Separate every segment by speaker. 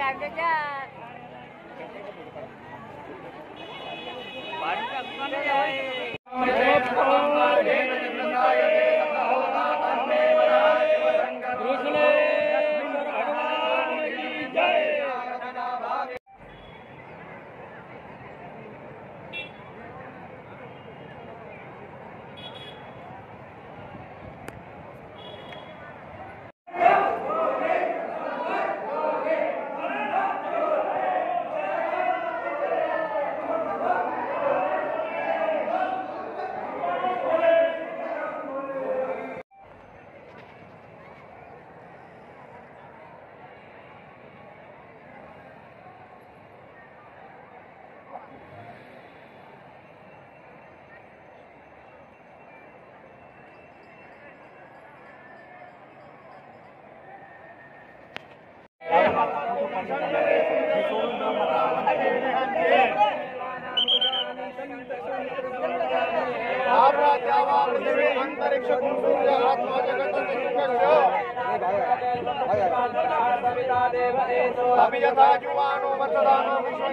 Speaker 1: ganda dyan.
Speaker 2: अंतरिक्ष आत्मा जगत अभियथा जुवानो मतदानो विश्वं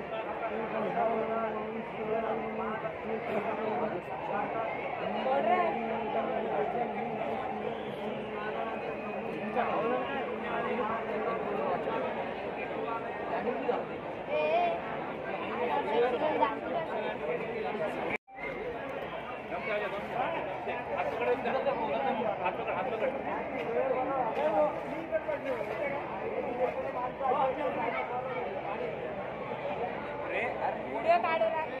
Speaker 2: जगदभिदेवनीवा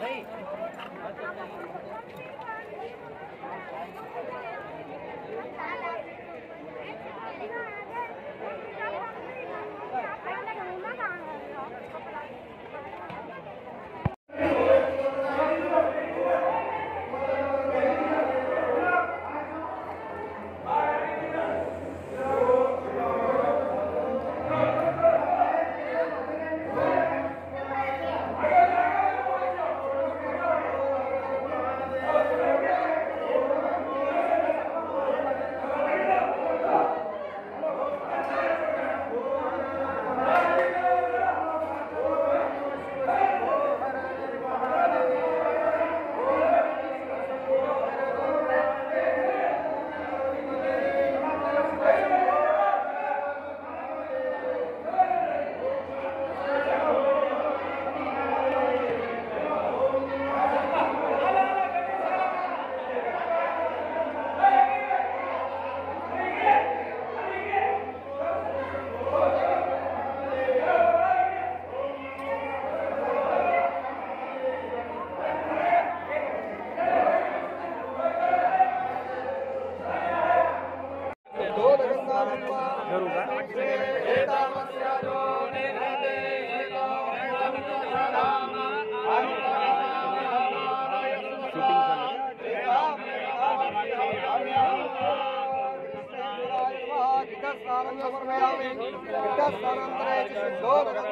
Speaker 3: 可以 स्थानांतर
Speaker 2: स्थानांतर शुद्धो